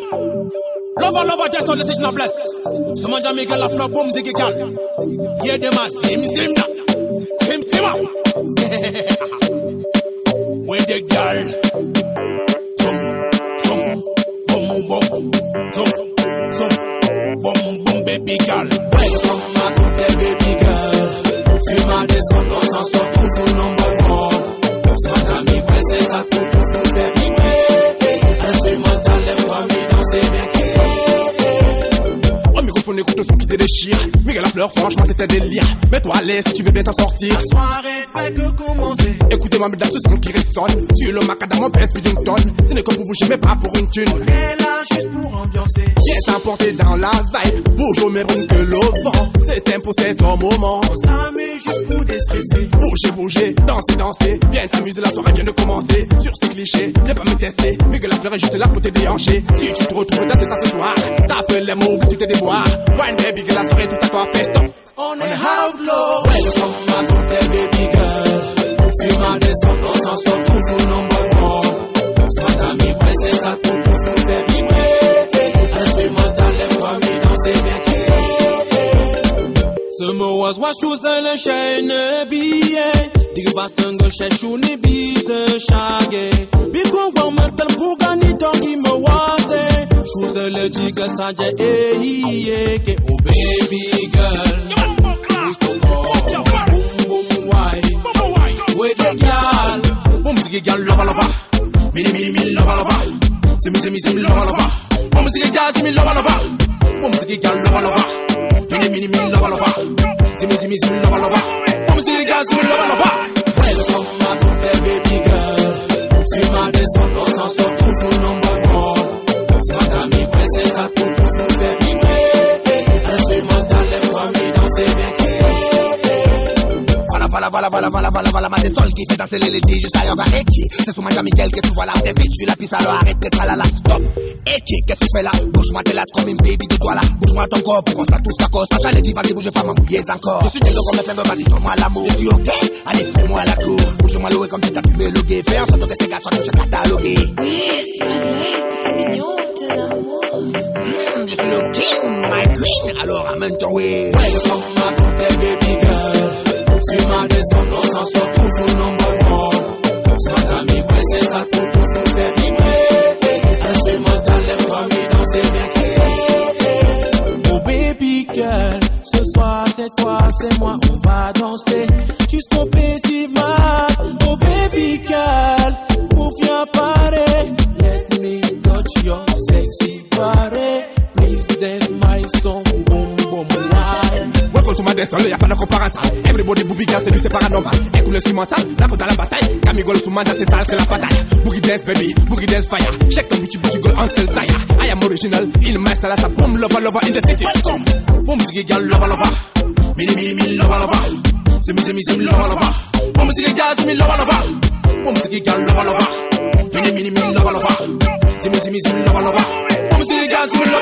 man. Lover, lover, just on the station of bless. Some man jam me girl a flop, boom, ziggy gal. Hear them a sim, sim, da. Sim, sim, ah. With the girl. Zum, zum, boom, boom. Zum, zum, boom, boom, baby girl. Welcome à toutes baby girl. Tu m'as descendu, on s'en sort toujours number Miguel la fleur, franchement, un délire. Mets-toi à l'aise si tu veux bien t'en sortir. La soirée fait que commencer. Écoutez-moi, mesdames, ce son qui résonne. Tu es le macadam, on pèse plus d'une tonne. Ce n'est que pour bouger, mais pas pour une thune. On est là juste pour ambiancer. Viens t'emporter dans la vibe. Bouge au même rythme que le vent. C'est tempo, c'est ton moment. On s'amuse juste pour déstresser. Bouger, bouger, danser, danser. Viens t'amuser, la soirée vient de commencer. Sur ces clichés, viens pas me tester. Miguel la fleur est juste là pour te déhancher. Si tu te retrouves dans ça ce soir, tape les mots, baby, que la soirée tout à toi fait stop. On est outlaw. Welcome toutes les baby girl. Tu m'as descendu, on s'en sort toujours number one. Ce matin, mi princesse, t'as tout pour nous faire vibrer. Instrumental, lève-toi, mi danser, bien Summer was what shoes and a shine biye Diga sanga sheshu ni bize shage Biko Diga sanje eh yeah ke oh baby girl Push to boom boom why With the girl Boom, ziggy gal, lava, lava. Mini, mini, mini, lava, lava. Simi, simi, simi, lava, lava. Boom, ziggy gal, simi, lava, lava. Mini, mini, mini, lava, lava. Simi, simi, simi, lava, gal, simi, les baby girl. Voilà, voilà, voilà, voilà, voilà, voilà, voilà, ma sol qui fait danser les ladies jusqu'à Yoga Eki. C'est sur ma Miguel que tu vois là, t'es vite sur la piste, alors arrête d'être à la la stop. Eki, qu'est-ce que tu fais là? Bouge-moi tes lasses comme une baby de toi là. Bouge-moi ton corps pour qu'on soit tous d'accord. Sacha les dit, vas-y, bouge, femme, mouiller encore. Je suis dégueu comme un flingue, vas-y, donne-moi l'amour. Je suis ok, allez, fais-moi la cour. Bouge-moi l'eau comme si t'as fumé le gay. Fais en sorte que ces gars soient tous catalogués. Oui, c'est t'es mignon, t'es l'amour. Hmm, je suis le king, my queen, alors amène ton way. Welcome à toutes les baby girl. Tu m'as descendu, on s'en sort toujours number one. Ce matin, mi princesse, t'as tout pour nous faire vibrer. Instrumental, lève-toi, mi danser, bien Oh baby girl, ce soir c'est toi, c'est moi, on va danser jusqu'au petit mat. Oh baby girl, l'instant, y'a pas de comparatif. Everybody booby girl, c'est du c'est paranormal. Écoute le cimental, la côte à la bataille. Camigol sous mandat, c'est style, c'est la bataille. Boogie dance, baby, boogie dance fire. Check ton boutique, boutique, goal, until tire. I am original, il m'a installé sa bombe, lover, lover in the city. Welcome! Bon musique, girl, lover, lover. Mini, mini, mini, lover, lover. C'est mi, c'est lover, lover. Bon musique, girl, c'est lover, lover. Bon musique, girl, lover, lover. Mini, mini, mini, lover, lover. C'est mi, c'est lover, lover. Bon musique, girl, c'est mi,